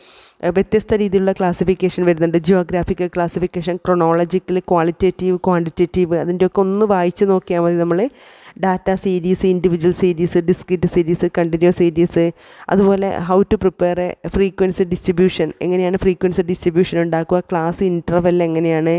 വ്യത്യസ്ത രീതിയിലുള്ള ക്ലാസിഫിക്കേഷൻ വരുന്നുണ്ട്. Geographical classification chronological qualitative quantitative അതിന്റെയൊക്കെ ഒന്ന് വായിച്ച് നോക്കിയാൽ മതി നമ്മൾ data series individual series discrete series continuous series അതുപോലെ how to prepare a frequency distribution എങ്ങനെയാണ് ഫ്രീക്വൻസി ഡിസ്ട്രിബ്യൂഷൻ ഉണ്ടാക്കുക ക്ലാസ് ഇന്റർവെൽ എങ്ങനെയാണ്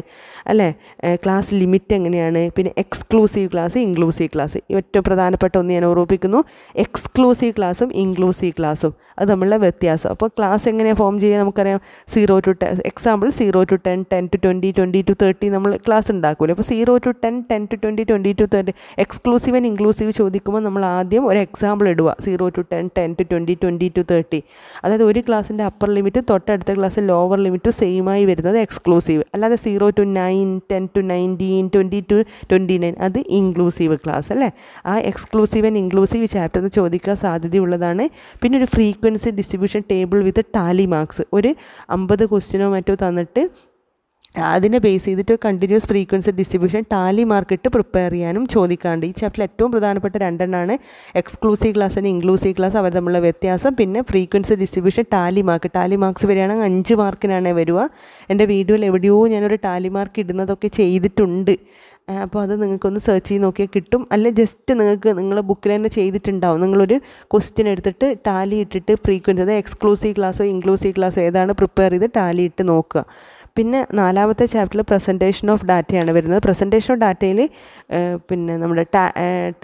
അല്ലേ? ക്ലാസ് ലിമിറ്റ് എങ്ങനെയാണ് പിന്നെ എക്സ്ക്ലൂസീവ് ക്ലാസ് ഇൻക്ലൂസീവ് ക്ലാസ് ഏറ്റവും പ്രധാനപ്പെട്ട ഒന്ന് ഞാൻ ഓർമ്മിപ്പിക്കുന്നു. എക്സ്ക്ലൂസീവ് ക്ലാസ്സും ഇൻക്ലൂസീവ് ക്ലാസ്സും അത് തമ്മിലുള്ള വ്യത്യാസം. അപ്പോൾ ക്ലാസ് എങ്ങനെയാണ് ഫോം ചെയ്യുക നമുക്കറിയാം. Zero to ten example zero to ten ten to twenty twenty to thirty നമ്മൾ ക്ലാസ് ഉണ്ടാക്കൂലേ. അപ്പോൾ zero to ten ten to twenty twenty to thirty exclusive and inclusive ചോദിക്കുമ്പോൾ നമ്മൾ ആദ്യം ഒരു എക്സാമ്പിൾ ഇടുക. Zero to ten ten to twenty twenty to thirty അതായത് ഒരു ക്ലാസ്സിന്റെ അപ്പർ ലിമിറ്റ് തൊട്ടടുത്ത ക്ലാസ്സിൽ ലോവർ ലിമിറ്റ് സെയിം ആയി വരുന്നത് എക്സ്ക്ലൂസീവ് അല്ലാതെ zero to nine ten to nineteen twenty to twenty nine അത് ഇൻക്ലൂസീവ് ക്ലാസ് അല്ലേ? ആ എക്സ്ക്ലൂസീവ് ആൻഡ് ഇൻക്ലൂസീവ് ചാപ്റ്റർ എന്ന് ചോദിക്കാൻ സാധ്യതയുള്ളതാണ്. പിന്നെ ഒരു frequency distribution table with tally marks ഒരു അമ്പത് ക്വസ്റ്റ്യനോ മറ്റോ തന്നിട്ട് അതിനെ ബേസ് ചെയ്തിട്ട് കണ്ടിന്യൂസ് ഫ്രീക്വൻസി ഡിസ്ട്രിബ്യൂഷൻ ടാലി മാർക്കിട്ട് പ്രിപ്പയർ ചെയ്യാനും ചോദിക്കാണ്ട് ഈ ചാപ്റ്ററിൽ ഏറ്റവും പ്രധാനപ്പെട്ട രണ്ടെണ്ണമാണ് exclusive class and inclusive class അവർ തമ്മിലുള്ള വ്യത്യാസം. പിന്നെ frequency distribution tally mark tally marks വരികയാണെങ്കിൽ അഞ്ച് മാർക്കിനാണ് വരിക. എന്റെ വീഡിയോയിൽ എവിടെയോ ഞാനൊരു ടാലി മാർക്ക് ഇടുന്നതൊക്കെ ചെയ്തിട്ടുണ്ട്. അപ്പോൾ അത് നിങ്ങൾക്കൊന്ന് സെർച്ച് ചെയ്ത് നോക്കിയാൽ കിട്ടും. അല്ലെ ജസ്റ്റ് നിങ്ങൾക്ക് നിങ്ങൾ ബുക്കിൽ തന്നെ ചെയ്തിട്ടുണ്ടാവും. നിങ്ങളൊരു ക്വസ്റ്റ്യൻ എടുത്തിട്ട് ടാലി ഇട്ടിട്ട് ഫ്രീക്വൻസി അതായത് എക്സ്ക്ലൂസീവ് ക്ലാസ്സോ ഇൻക്ലൂസീവ് ക്ലാസ്സോ ഏതാണ് പ്രിപ്പയർ ചെയ്ത് ടാലി ഇട്ട് നോക്കുക. പിന്നെ നാലാമത്തെ ചാപ്റ്ററിൽ പ്രസന്റേഷൻ ഓഫ് ഡാറ്റയാണ് വരുന്നത്. പ്രസന്റേഷൻ ഓഫ് ഡാറ്റയിൽ പിന്നെ നമ്മുടെ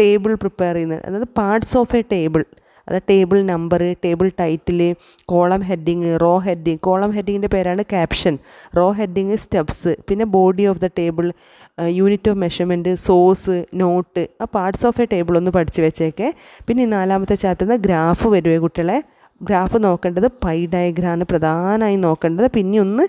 ടേബിൾ പ്രിപ്പയർ ചെയ്യുന്നത്. അതായത് പാർട്സ് ഓഫ് എ ടേബിൾ അത് table number table title column heading row heading column ഹെഡിങ്ങിന്റെ പേരാണ് ക്യാപ്ഷൻ റോ ഹെഡിങ് സ്റ്റെപ്സ് പിന്നെ body of the table unit of measurement sauce note ആ പാർട്സ് ഓഫ് എ ടേബിൾ ഒന്ന് പഠിച്ചു വെച്ചേക്കെ. പിന്നെ നാലാമത്തെ ചാപ്റ്ററിൽ ഗ്രാഫ് വരുവേ കുട്ടികളെ. ഗ്രാഫ് നോക്കേണ്ടത് പൈ ഡയഗ്രാമാണ് പ്രധാനമായി നോക്കേണ്ടത് പിന്നെ ഒന്ന്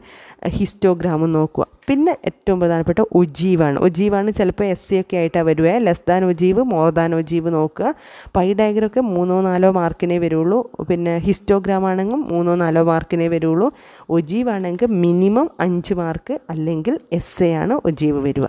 ഹിസ്റ്റോഗ്രാമും നോക്കുക. പിന്നെ ഏറ്റവും പ്രധാനപ്പെട്ട ഒജീവാണ് ഒജീവാണ് ചിലപ്പോൾ എസ് സി ഒക്കെ ആയിട്ടാണ് വരുവേ less than ogive more than ogive നോക്കുക. പൈ ഡയഗ്രമൊക്കെ മൂന്നോ നാലോ മാർക്കിനേ വരുള്ളൂ. പിന്നെ ഹിസ്റ്റോഗ്രാം ആണെങ്കിൽ മൂന്നോ നാലോ മാർക്കിനേ വരുള്ളൂ. ഒജീവാണെങ്കിൽ മിനിമം അഞ്ച് മാർക്ക് അല്ലെങ്കിൽ എസ് എ ആണ് ഒജീവ് വരിക.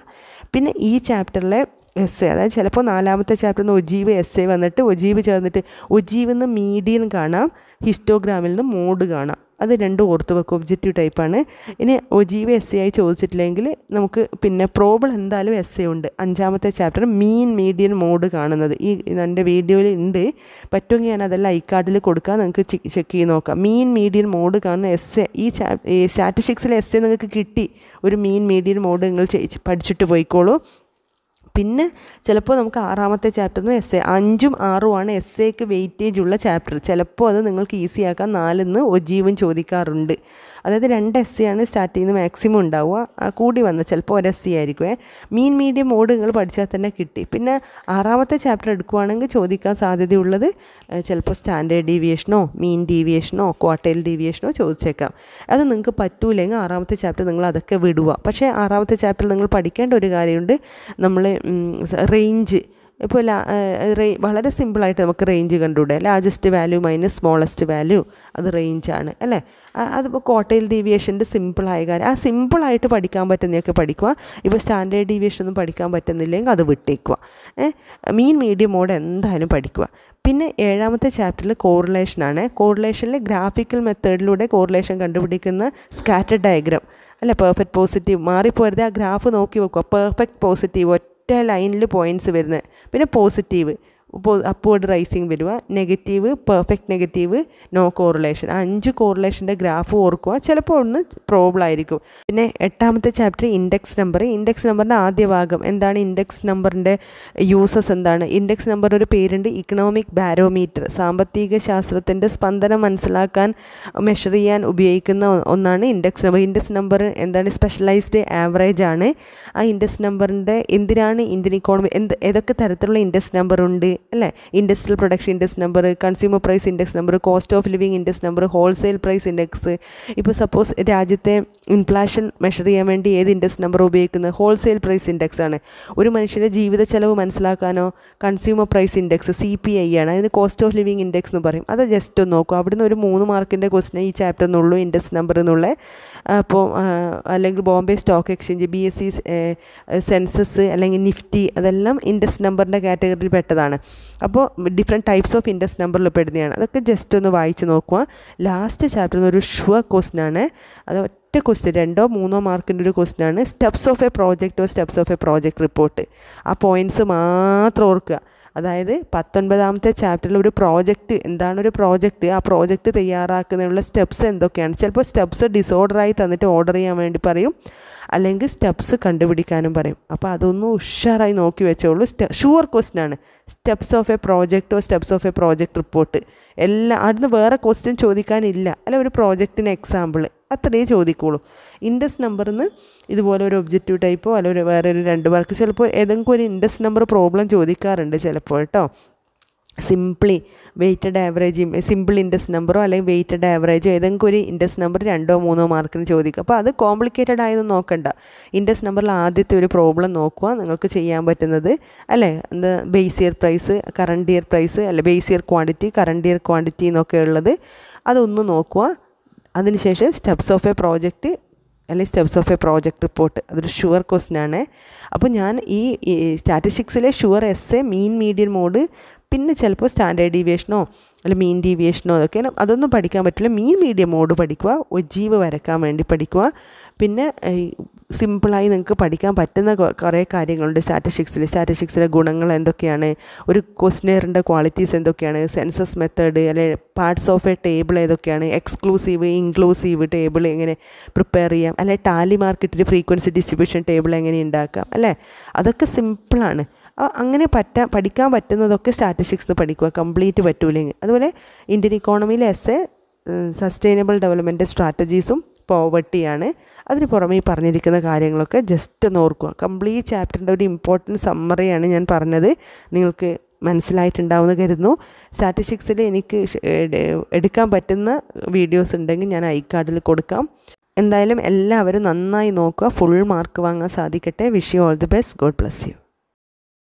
പിന്നെ ഈ ചാപ്റ്ററിലെ എസ് എ അതായത് ചിലപ്പോൾ നാലാമത്തെ ചാപ്റ്ററിൽ നിന്ന് ഒജീവ് എസ് എ വന്നിട്ട് ഒജീവ് ചേർന്നിട്ട് ഒജീവ് നിന്ന് മീഡിയൻ കാണാം ഹിസ്റ്റോഗ്രാമിൽ നിന്ന് മോഡ് കാണാം. അത് രണ്ടും ഓർത്ത് വെക്കും ഒബ്ജക്റ്റീവ് ടൈപ്പാണ് ഇനി ഒജീവ് എസ് എ ആയി ചോദിച്ചിട്ടില്ലെങ്കിൽ നമുക്ക് പിന്നെ പ്രോബിൾ എന്തായാലും എസ് എ ഉണ്ട്. അഞ്ചാമത്തെ ചാപ്റ്റർ മീൻ മീഡിയൻ മോഡ് കാണുന്നത്. ഈ എന്റെ വീഡിയോയിൽ ഉണ്ട് പറ്റുമെങ്കിൽ ഞാൻ അതെല്ലാം ഐ കാർഡിൽ കൊടുക്കാം. നിങ്ങൾക്ക് ചെക്ക് ചെയ്ത് നോക്കാം. മീൻ മീഡിയൻ മോഡ് കാണുന്ന എസ് എ ഈ സ്റ്റാറ്റിസ്റ്റിക്സിലെ എസ് എ നിങ്ങൾക്ക് കിട്ടി. ഒരു മീൻ മീഡിയൻ മോഡ് നിങ്ങൾ പഠിച്ചിട്ട് പോയിക്കോളൂ. പിന്നെ ചിലപ്പോൾ നമുക്ക് ആറാമത്തെ ചാപ്റ്ററിന് എസ് എ അഞ്ചും ആറുമാണ് എസ് എക്ക് വെയിറ്റേജ് ഉള്ള ചാപ്റ്റർ ചിലപ്പോൾ അത് നിങ്ങൾക്ക് ഈസി ആക്കാൻ നാലിന്ന് ഒജീവും ചോദിക്കാറുണ്ട്. അതായത് രണ്ട് എസ് എ ആണ് സ്റ്റാർട്ട് ചെയ്യുന്നത് മാക്സിമം ഉണ്ടാവുക. കൂടി വന്ന ചിലപ്പോൾ ഒരു എസ് സി ആയിരിക്കും മീൻ മീഡിയം മോഡ് നിങ്ങൾ പഠിച്ചാൽ തന്നെ കിട്ടി. പിന്നെ ആറാമത്തെ ചാപ്റ്റർ എടുക്കുവാണെങ്കിൽ ചോദിക്കാൻ സാധ്യതയുള്ളത് ചിലപ്പോൾ സ്റ്റാൻഡേർഡ് ഡീവിയേഷനോ മീൻ ഡീവിയേഷനോ ക്വാർട്ടേൽ ഡീവിയേഷനോ ചോദിച്ചേക്കാം. അത് നിങ്ങൾക്ക് പറ്റൂലെങ്കിൽ ആറാമത്തെ ചാപ്റ്റർ നിങ്ങൾ അതൊക്കെ വിടുക. പക്ഷേ ആറാമത്തെ ചാപ്റ്റർ നിങ്ങൾ പഠിക്കേണ്ട ഒരു കാര്യമുണ്ട്. നമ്മൾ റേഞ്ച് ഇപ്പോൾ വളരെ സിമ്പിളായിട്ട് നമുക്ക് range കണ്ടുകൂടെ largest value minus smallest value അത് റേഞ്ചാണ് അല്ലേ? അതിപ്പോൾ കോട്ടയിൽ ഡീവിയേഷന്റെ സിമ്പിളായ കാര്യം. ആ സിമ്പിളായിട്ട് പഠിക്കാൻ പറ്റുന്നതൊക്കെ പഠിക്കുക. ഇപ്പോൾ സ്റ്റാൻഡേർഡ് ഡീവിയേഷൻ ഒന്നും പഠിക്കാൻ പറ്റുന്നില്ലെങ്കിൽ അത് വിട്ടേക്കുക. മീൻ മീഡിയം മോഡ് എന്തായാലും പഠിക്കുക. പിന്നെ ഏഴാമത്തെ ചാപ്റ്ററിൽ കോറിലേഷനാണ് കോറിലേഷനിൽ ഗ്രാഫിക്കൽ മെത്തേഡിലൂടെ കോറിലേഷൻ കണ്ടുപിടിക്കുന്ന സ്കാറ്റർ ഡയഗ്രാം അല്ല? പെർഫെക്റ്റ് പോസിറ്റീവ് മാറിപ്പോരുത്. ആ ഗ്രാഫ് നോക്കി വെക്കുക. പെർഫെക്റ്റ് പോസിറ്റീവ് ഒറ്റ ലൈനിൽ പോയിന്റ്സ് വരുന്നത്. പിന്നെ പോസിറ്റീവ് അപ്വേർഡ് റൈസിങ് വരിക. Negative perfect negative no correlation അഞ്ച് കോറിലേഷന്റെ ഗ്രാഫ് ഓർക്കുക. ചിലപ്പോൾ ഒന്ന് പ്രോബ്ലം ആയിരിക്കും. പിന്നെ എട്ടാമത്തെ ചാപ്റ്റർ ഇൻഡെക്സ് നമ്പർ ഇൻഡെക്സ് നമ്പറിന്റെ ആദ്യ ഭാഗം എന്താണ്? ഇൻഡെക്സ് നമ്പറിന്റെ യൂസസ് എന്താണ്? ഇൻഡെക്സ് നമ്പർ ഒരു പേരുണ്ട്. ഇക്കണോമിക് ബാരോമീറ്റർ സാമ്പത്തിക ശാസ്ത്രത്തിന്റെ സ്പന്ദനം മനസ്സിലാക്കാൻ മെഷർ ചെയ്യാൻ ഉപയോഗിക്കുന്ന ഒന്നാണ് ഇൻഡെക്സ് നമ്പർ ഇൻഡെക്സ് നമ്പർ എന്താണ്? സ്പെഷ്യലൈസ്ഡ് ആവറേജ് ആണ്. ആ ഇൻഡെക്സ് നമ്പറിന്റെ എന്തിനാണ്? ഇന്ത്യൻ ഇക്കോണമി എന്ത് ഏതൊക്കെ തരത്തിലുള്ള ഇൻഡെക്സ് നമ്പർ ഉണ്ട്? അല്ലേ? Industrial production index number consumer price index number cost of living index number wholesale price index ഇപ്പോൾ സപ്പോസ് രാജ്യത്തെ ഇൻഫ്ലാഷൻ മെഷർ ചെയ്യാൻ വേണ്ടി ഏത് ഇൻഡെക്സ് നമ്പർ ഉപയോഗിക്കുന്നത്? ഹോൾസെയിൽ പ്രൈസ് ഇൻഡെക്സ് ആണ്. ഒരു മനുഷ്യന്റെ ജീവിത ചെലവ് മനസ്സിലാക്കാനോ consumer price index C P I ആണ്. അതിന് കോസ്റ്റ് ഓഫ് ലിവിങ് ഇൻഡെക്സ് എന്ന് പറയും. അത് ജസ്റ്റ് ഒന്ന് നോക്കും. അവിടുന്ന് ഒരു മൂന്ന് മാർക്കിന്റെ ക്വസ്റ്റിനെ ഈ ചാപ്റ്റർ എന്നുള്ളൂ ഇൻഡെക്സ് നമ്പർ എന്നുള്ള. അപ്പോൾ അല്ലെങ്കിൽ Bombay stock exchange B S C Sensex അല്ലെങ്കിൽ നിഫ്റ്റി അതെല്ലാം ഇൻഡെക്സ് നമ്പറിന്റെ കാറ്റഗറിയിൽ പെട്ടതാണ്. അപ്പോൾ ഡിഫറെന്റ് ടൈപ്സ് ഓഫ് ഇൻഡസ് നമ്പറിൽ പെടുന്നതാണ് അതൊക്കെ ജസ്റ്റ് ഒന്ന് വായിച്ച് നോക്കുക ലാസ്റ്റ് ചാപ്റ്ററിൽ ഒരു ഷുവർ ക്വസ്റ്റൻ ആണ്. അത് ഒറ്റ ക്വസ്റ്റ്യൻ രണ്ടോ മൂന്നോ മാർക്കിന്റെ ഒരു ക്വസ്റ്റ്യൻ ആണ്. Steps of a project or steps of a project report ആ പോയിന്റ്സ് മാത്രം ഓർക്കുക. അതായത് പത്തൊൻപതാമത്തെ ചാപ്റ്ററിൽ ഒരു പ്രോജക്റ്റ് എന്താണ് ഒരു പ്രോജക്റ്റ് ആ പ്രോജക്റ്റ് തയ്യാറാക്കുന്നതിനുള്ള സ്റ്റെപ്സ് എന്തൊക്കെയാണ്? ചിലപ്പോൾ സ്റ്റെപ്സ് ഡിസോർഡറായി തന്നിട്ട് ഓർഡർ ചെയ്യാൻ വേണ്ടി പറയും. അല്ലെങ്കിൽ സ്റ്റെപ്സ് കണ്ടുപിടിക്കാനും പറയും. അപ്പോൾ അതൊന്നും ഉഷാറായി നോക്കി വെച്ചോളൂ. ഷുവർ ക്വസ്റ്റ്യൻ ആണ്. Steps of a project oh steps of a project report എല്ലാം അവിടുന്ന് വേറെ ക്വസ്റ്റ്യൻ ചോദിക്കാനില്ല. അല്ല ഒരു പ്രോജക്റ്റിന് എക്സാമ്പിൾ അത്രയേ ചോദിക്കുള്ളൂ. ഇൻഡസ് നമ്പറിൽ നിന്ന് ഇതുപോലെ ഒരു ഒബ്ജക്റ്റീവ് ടൈപ്പോ അല്ല ഒരു വേറെ ഒരു രണ്ട് മാർക്ക് ചിലപ്പോൾ ഏതെങ്കിലും ഒരു ഇൻഡസ് നമ്പർ പ്രോബ്ലം ചോദിക്കാറുണ്ട് ചിലപ്പോൾ കേട്ടോ. Simply weighted average simple index നമ്പറോ അല്ലെങ്കിൽ വെയ്റ്റഡ് ആവറേജോ ഏതെങ്കിലും ഒരു ഇൻഡസ് നമ്പർ രണ്ടോ മൂന്നോ മാർക്കിന് ചോദിക്കും. അപ്പോൾ അത് കോംപ്ലിക്കേറ്റഡ് ആയതൊന്നും നോക്കണ്ട. ഇൻഡസ് നമ്പറിൽ ആദ്യത്തെ ഒരു പ്രോബ്ലം നോക്കുക. നിങ്ങൾക്ക് ചെയ്യാൻ പറ്റുന്നത് അല്ലേ? എന്താ base year price current year price അല്ലെ? Base year quantity current year quantity എന്നൊക്കെ ഉള്ളത് അതൊന്ന് നോക്കുക. അതിനുശേഷം സ്റ്റെപ്സ് ഓഫ് എ പ്രോജക്റ്റ് അല്ലെങ്കിൽ steps of a project report അതൊരു ഷുവർ ക്വസ്റ്റൻ ആണ്. അപ്പോൾ ഞാൻ ഈ സ്റ്റാറ്റിസ്റ്റിക്സിലെ sure essay mean median mode പിന്നെ ചിലപ്പോൾ സ്റ്റാൻഡേർഡ് ഡീവിയേഷനോ അല്ല മീൻ ഡീവിയേഷനോ അതൊക്കെ അതൊന്നും പഠിക്കാൻ പറ്റില്ല. മീൻ മീഡിയം മോഡ് പഠിക്കുക ഒജീവ് വരക്കാൻ വേണ്ടി പഠിക്കുക. പിന്നെ സിമ്പിളായി നിങ്ങൾക്ക് പഠിക്കാൻ പറ്റുന്ന കുറേ കാര്യങ്ങളുണ്ട്. സ്റ്റാറ്റിസ്റ്റിക്സിൽ സ്റ്റാറ്റിസ്റ്റിക്സിലെ ഗുണങ്ങൾ എന്തൊക്കെയാണ്? ഒരു ക്വസ്റ്റിനെയറിന്റെ ക്വാളിറ്റീസ് എന്തൊക്കെയാണ്? സെൻസസ് മെത്തേഡ് അല്ലെ പാർട്സ് ഓഫ് എ ടേബിൾ ഏതൊക്കെയാണ്? എക്സ്ക്ലൂസീവ് ഇൻക്ലൂസീവ് ടേബിൾ എങ്ങനെ പ്രിപ്പയർ ചെയ്യാം? അല്ലെ ടാലി മാർക്കറ്റിൽ ഫ്രീക്വൻസി ഡിസ്ട്രിബ്യൂഷൻ ടേബിൾ എങ്ങനെ ഉണ്ടാക്കാം? അല്ലേ? അതൊക്കെ സിമ്പിളാണ് അങ്ങനെ പറ്റാൻ പഠിക്കാൻ പറ്റുന്നതൊക്കെ സ്റ്റാറ്റിസ്റ്റിക്സ് പഠിക്കുക കംപ്ലീറ്റ് പറ്റൂലെങ്കിൽ അതുപോലെ ഇന്ത്യൻ ഇക്കോണമിയിലെ എസ് എ സസ്റ്റൈനബിൾ ഡെവലപ്മെന്റ് സ്ട്രാറ്റജീസും പോവർട്ടിയാണ് അതിന് പുറമെ ഈ പറഞ്ഞിരിക്കുന്ന കാര്യങ്ങളൊക്കെ ജസ്റ്റ് ഒന്ന് ഓർക്കുക. കംപ്ലീറ്റ് ചാപ്റ്ററിന്റെ ഒരു ഇമ്പോർട്ടന്റ് സമ്മറിയാണ് ഞാൻ പറഞ്ഞത്. നിങ്ങൾക്ക് മനസ്സിലായിട്ടുണ്ടാവുമെന്ന് കരുതുന്നു. സ്റ്റാറ്റിസ്റ്റിക്സിൽ എനിക്ക് എടുക്കാൻ പറ്റുന്ന വീഡിയോസ് ഉണ്ടെങ്കിൽ ഞാൻ ഐ കാർഡിൽ കൊടുക്കാം. എന്തായാലും എല്ലാവരും നന്നായി നോക്കുക. ഫുൾ മാർക്ക് വാങ്ങാൻ സാധിക്കട്ടെ. Wish you all the best God bless you